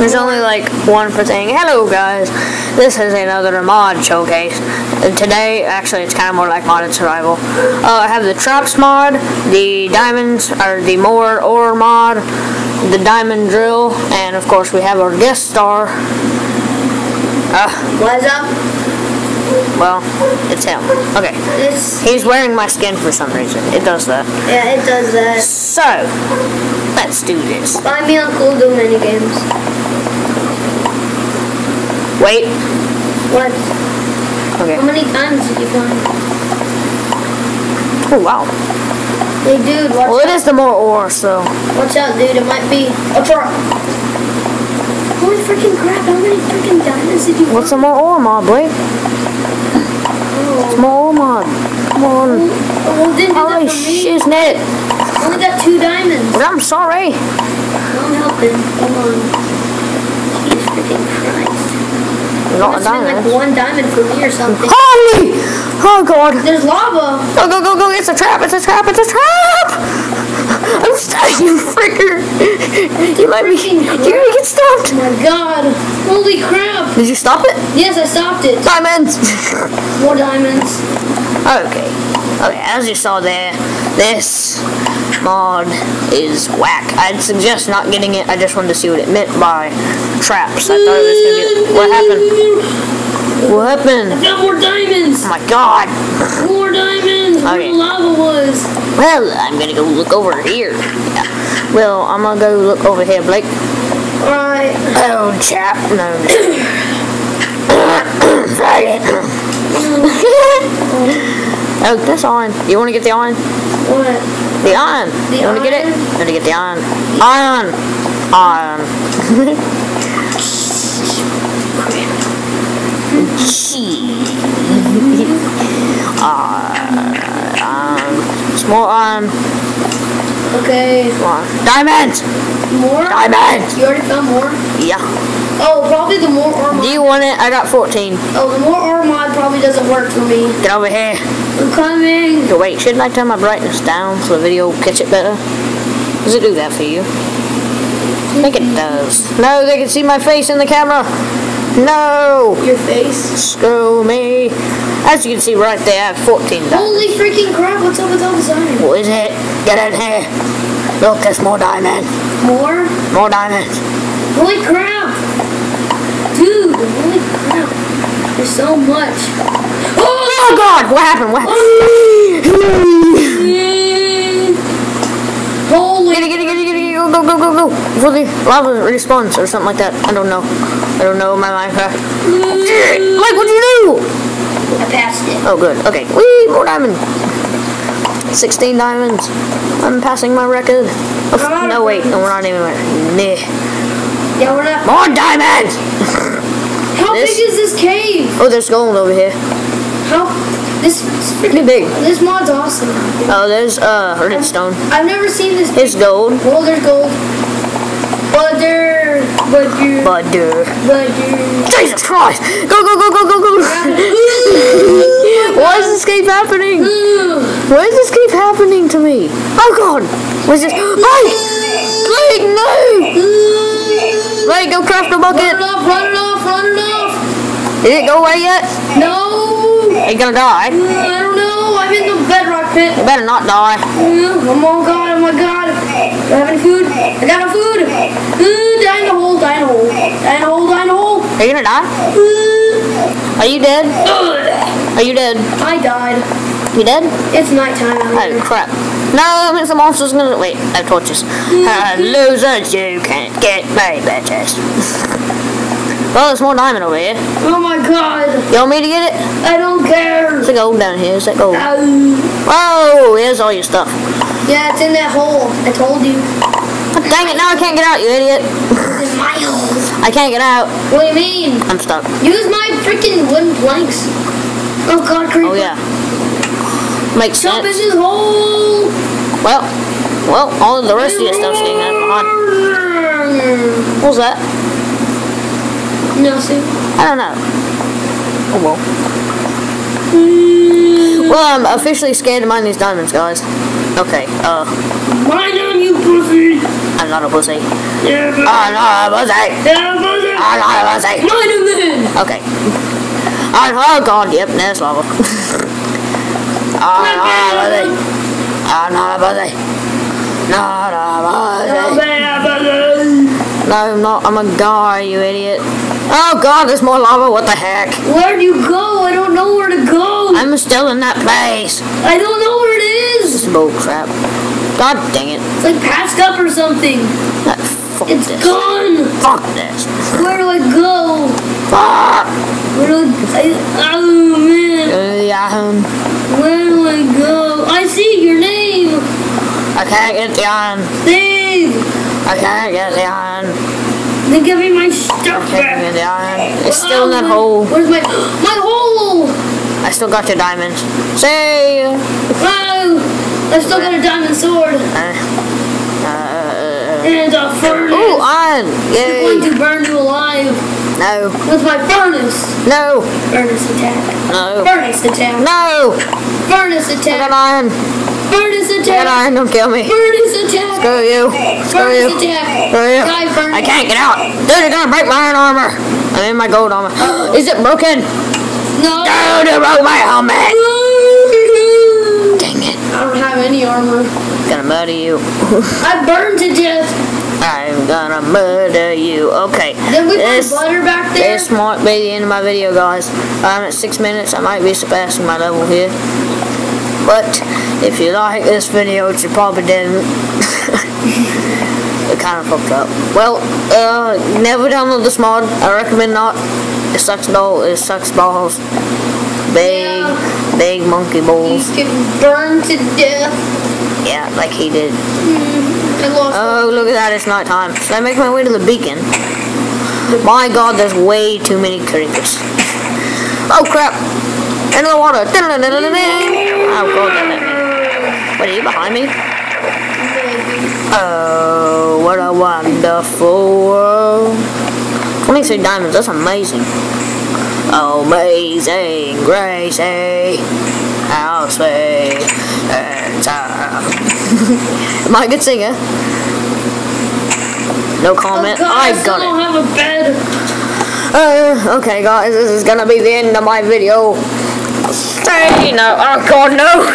There's only like one for saying, hello guys, this is another mod showcase. And today, actually it's kind of more like modded survival. Uh, I have the traps mod, the diamonds, or the more ore mod, the diamond drill, and of course we have our guest star. Uh, What's up? well, it's him. Okay. It's, He's wearing my skin for some reason. It does that. yeah, it does that. So, let's do this. Find me on CoolDude Minigames. Wait. What? Okay. How many times did you find? Oh, wow. Hey, dude, watch Well, it out. is the more ore, so. Watch out, dude. It might be a truck. Holy freaking crap! How many freaking diamonds did you find? What's the more ore mod, Blake? Oh, More ore mod. Come on. Oh, oh, well, didn't do Holy that for me. shiznit. Only got two diamonds. But I'm sorry. I'm helping. Come on. Freaking Christ. Not a been like one diamond for me or something. Holy! Oh, God. There's lava. Go, go, go, go. It's a trap. It's a trap. It's a trap. I'm stuck, you fricker. You let me. You're gonna get Oh my god. Holy crap. Did you stop it? Yes, I stopped it. Diamonds. More diamonds. Okay. Okay, as you saw there, this mod is whack. I'd suggest not getting it. I just wanted to see what it meant by traps. I thought it was gonna be. What happened? What happened? I Got more diamonds. Oh my god. More diamonds. Where Okay. the lava was. Well, I'm gonna go look over here. Yeah. Well, I'm gonna go look over here, Blake. Alright. Oh, chap. No. Oh, that's iron. You wanna get the iron? What? The iron. The you wanna get it? You wanna get the iron? Iron. Iron. iron. Some more iron. Okay. Come on. Diamonds! More? Diamonds! You already found more? Yeah. Oh, probably the more ore Do you want it? I got 14. Oh, the more ore mod probably doesn't work for me. Get over here. I'm coming. Okay, wait, shouldn't I turn my brightness down so the video will catch it better? Does it do that for you? I think it does. No, they can see my face in the camera. No! Your face. Screw me. As you can see right there, I have 14 diamonds. Holy freaking crap, what's up with all this iron? What is it? Get in here. Look, there's more diamonds. More? More diamonds. Holy crap! Dude, holy crap. There's so much. Oh! Oh god, what happened? What happened? Holy Get it, get it, get it, get it, go, go, go, go, go. Before the lava respawns or something like that. I don't know. I don't know my Minecraft. Like, what'd you do? I passed it. Oh, good. Okay. Whee, more diamonds. 16 diamonds. I'm passing my record. Oh, no, wait. No, we're not even near. Yeah, we're not. More diamonds! How This- big is this cave? Oh, there's gold over here. This. this Pretty big. This mod's awesome. Oh, there's uh redstone. I've never seen this. Here's gold. Oh, there's gold. Butter. Butter. Butter. Butter. Jesus Christ! Go, go, go, go, go, go! Why does this keep happening? Why does this keep happening to me? Oh God! What's this? Blake! Blake, no! Blake, go craft a Run it off, run it off, run it off. Did it go away yet? No. Are you gonna die? I don't know. I'm in the bedrock pit. You better not die. Oh my god, oh my god. Do I have any food? I got no food. Uh, die in the hole, die in the hole. Die in the hole, die in the hole. Are you gonna die? Uh, Are you dead? Are you dead? I died. You dead? It's nighttime Oh crap. No, I mean some monsters gonna wait, I have torches. Uh, losers, you can't get me, bitches. well, there's more diamond over here. Oh my god. You want me to get it? I don't care. There's a gold down here. Is that gold? Uh, Whoa, here's all your stuff. yeah, it's in that hole. I told you. Dang it, now I can't get out, you idiot. It's in my hole. I can't get out. What do you mean? I'm stuck. Use my freaking wooden planks. Oh god, creeper. Oh yeah. Makes Jump in sense. this hole. Well, well, all of the rest of your stuff's getting left behind. What was that? Nothing. I don't know. Oh well. Well, I'm officially scared to mine these diamonds, guys. Okay, uh, Mine on you, pussy. I'm not a pussy. Oh no, pussy! Oh no, pussy! Mine him then. Okay. Oh, oh god, yep, there's lava. oh no, pussy! Oh no, pussy! No, no, pussy! No, I'm not. I'm a guy, you idiot. Oh god, there's more lava. What the heck? Where'd you go? I don't know where to go. I'm still in that place. I don't know where it is. This is. bull crap. God dang it. It's like patched up or something. Ah, Fuck It's this. gone. Fuck this. Where do I go? Fuck. Where do I, I oh man. Yeah, Where do I go? I see your name. I can't get the iron. Dave. I can't get the iron. Then give me my stuff I can't get the iron. It's still in that hole. Where's my my hole? I still got your diamonds. Say. Uh, Oh, I still got a diamond sword uh, and a furnace. ooh, iron. I'm going to burn you alive No. with my furnace. No. Furnace attack. No. Furnace attack. No. Furnace attack. iron. Furnace I got attack. iron. Don't kill me. Furnace attack. Screw you. Screw you. Furnace attack. Screw you. Die furnace. I can't get out. Dude, you're gonna break my iron armor. I mean my gold armor. Is it broken? No. Dude, you broke my helmet. Dang it. I don't have any armor. Gonna murder you. I burned to death. I'm gonna murder you. Okay. Then we put This, butter back there. this might be the end of my video, guys. I'm at six minutes. I might be surpassing my level here. But if you like this video, which you probably didn't, it kind of fucked up. Well, uh, never download this mod. I recommend not. It sucks ball. It sucks balls. Big, Yeah. big monkey balls. You get burned to death. Yeah, like he did. Lost. Oh, look at that, it's night time. Should I make my way to the beacon? My god, there's way too many creepers. Oh crap! Into the water! Oh god, damn. Wait, are you behind me? Oh, what a wonderful world. 26 diamonds, that's amazing. Amazing Gracie, how sweet and sound. Am I a good singer? No comment. oh, God, I I got don't it. have a bed. Uh, okay, guys, this is gonna be the end of my video. Say no. Oh god, no.